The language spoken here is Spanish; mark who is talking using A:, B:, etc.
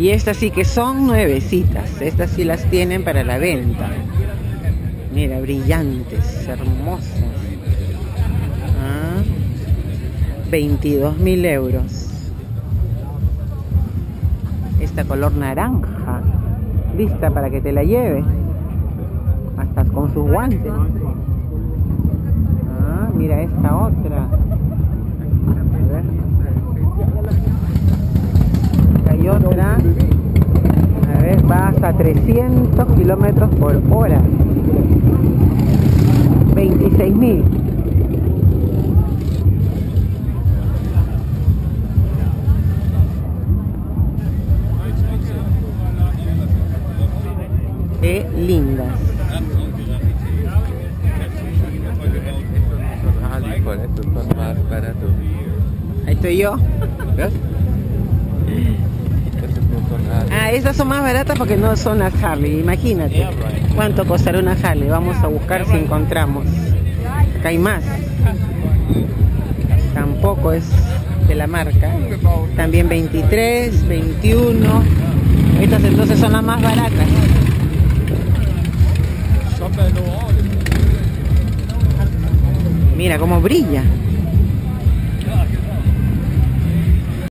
A: Y estas sí que son nuevecitas. Estas sí las tienen para la venta. Mira, brillantes, hermosas. Ah, 22 mil euros. Esta color naranja. Lista para que te la lleve. Hasta con sus guantes. Ah, mira esta otra. A ver. Hay otra. A ver, va hasta 300 kilómetros por hora. 26 mil. Qué lindas. Ahí estoy yo.
B: ¿Ves?
A: Estas son más baratas porque no son las Harley, imagínate. ¿Cuánto costará una Harley? Vamos a buscar si encontramos. Acá hay más. Tampoco es de la marca. También 23, 21. Estas entonces son las más baratas. Mira cómo brilla.